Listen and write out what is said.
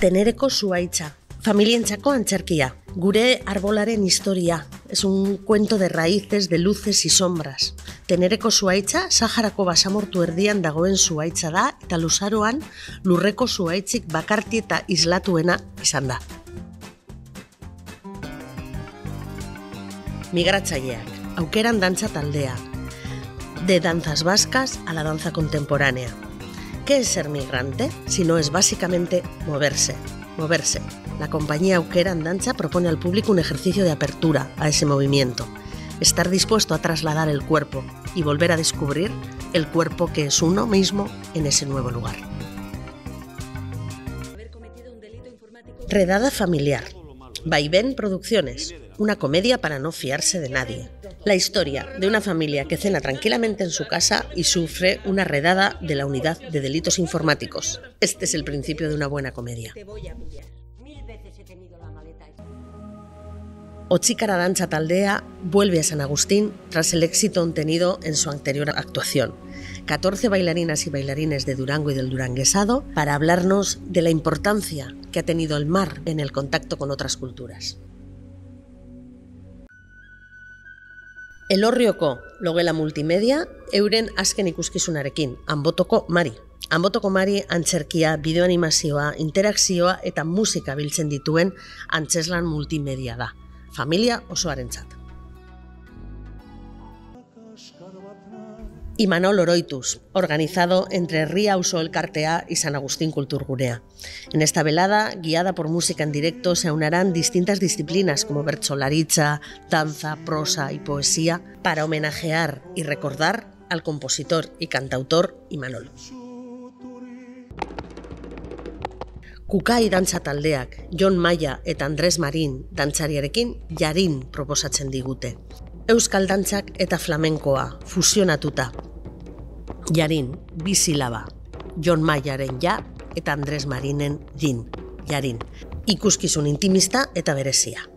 Tenereko zuaitza, familientzako antzerkia, gure arbolaren historia, es un cuento de raíces, de luces y sombras. Tenereko zuaitza, Saharako basamortu erdian dagoen zuaitza da, eta luzaroan lurreko zuaitzik bakarti eta islatuena izan da. Migratzaileak, aukeran dantza taldea, de danzas vascas a la danza contemporánea. ¿Qué es ser migrante? Si no es básicamente moverse. Moverse. La compañía Auquera Danza propone al público un ejercicio de apertura a ese movimiento. Estar dispuesto a trasladar el cuerpo y volver a descubrir el cuerpo que es uno mismo en ese nuevo lugar. Redada familiar. Vaivén Producciones. Una comedia para no fiarse de nadie. La historia de una familia que cena tranquilamente en su casa y sufre una redada de la unidad de delitos informáticos. Este es el principio de una buena comedia. Ochícara Danza Taldea vuelve a San Agustín tras el éxito obtenido en su anterior actuación. 14 bailarinas y bailarines de Durango y del Duranguesado para hablarnos de la importancia que ha tenido el mar en el contacto con otras culturas. Elorrioko logela multimedia euren azken ikuskizunarekin, anbotoko mari. Anbotoko mari antzerkia, bideoanimazioa, interakzioa eta musika biltzen dituen antzeslan multimedia da. Familia osoarentzat. Imanol Oroitus, organizado entre Ría Uso El Cartea y San Agustín Culturgurea. En esta velada, guiada por música en directo, se aunarán distintas disciplinas como bercholaricha, danza, prosa y poesía para homenajear y recordar al compositor y cantautor Imanol. Kukai dantza taldeak, John Maia eta Andres Marin dantzariarekin jarin proposatzen digute. Euskal dantzak eta flamenkoa fusionatuta Jarin, bizilaba, John Mayaren ja eta Andres Marinen din, Jarin. Ikuskizun intimista eta berezia.